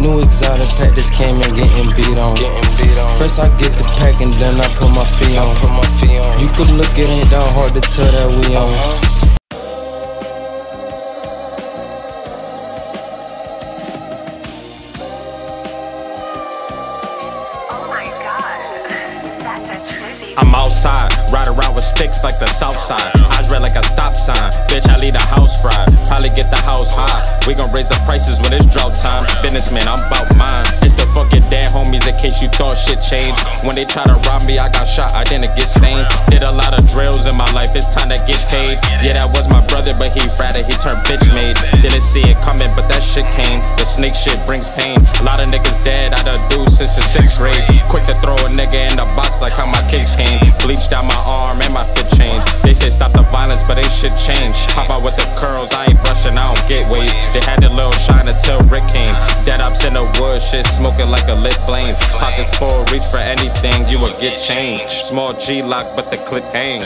New exotic pack just came in getting beat on. First I get the pack and then I put my feet on. You could look, it ain't that hard to tell that we on. Oh my god. That's a tribute. I'm outside, ride around with sticks like the south side. Eyes red like a stop sign. Bitch, I leave the house fried. We gon' raise the prices when it's drought time. Businessman, I'm about mine. It's the fucking dead homies in case you thought shit changed. When they try to rob me, I got shot, I didn't get stained. Did a lot of drills in my life, it's time to get paid. Yeah, that was my brother, but he rather he turned bitch made. Didn't see it coming, but that shit came. The snake shit brings pain. A lot of niggas dead, I done do since the sixth grade. Quick to throw a nigga in the box like how my case came. Bleached out my arm and my fit changed. They say stop the violence, but ain't shit change. Pop out with the curls, I shit smoking like a lit flame. Pockets full, reach for anything, you will get change. Small Glock, but the clip hang.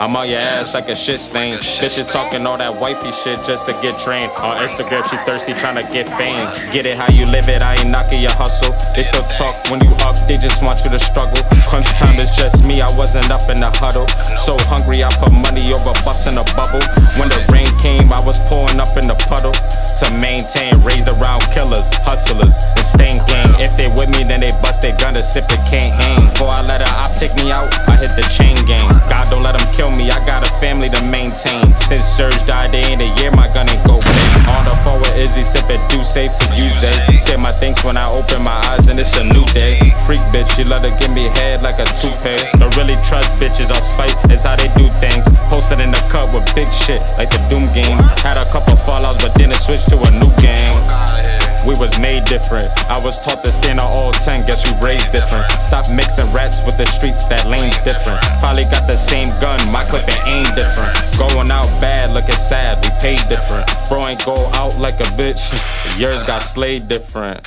I'm on your ass like a shit stain. Bitches talking all that wifey shit just to get trained. On Instagram, she thirsty trying to get fame. Get it how you live it, I ain't knocking your hustle. They still talk when you up, they just want you to struggle. Crunch time is just me, I wasn't up in the huddle. So hungry, I put money over busting a bubble. When the rain came, I was pouring up in the puddle. To maintain, raised around killers, hustlers, and stain gang. If they with me, then they bust their gun to sip it, can't hang. Before I let her op take me out, I hit the chain gang. God don't let them kill me, I got a family to maintain. Since Surge died, they ain't a year, my gun ain't go bang. On the phone with Izzy, sipping do safe for you, Zay. Say my thanks when I open my eyes, and it's a new day. Freak bitch, she love to give me head like a toupee. Don't really trust bitches off spite, it's how they do things. Posted in the cut with big shit, like the Doom game. Had a couple made different. I was taught to stand on all 10, guess we raised different. Stop mixing rats with the streets, that lane's different. Probably got the same gun, my clip and aim different. Going out bad, looking sad, we paid different. Bro ain't go out like a bitch, yours got slayed different.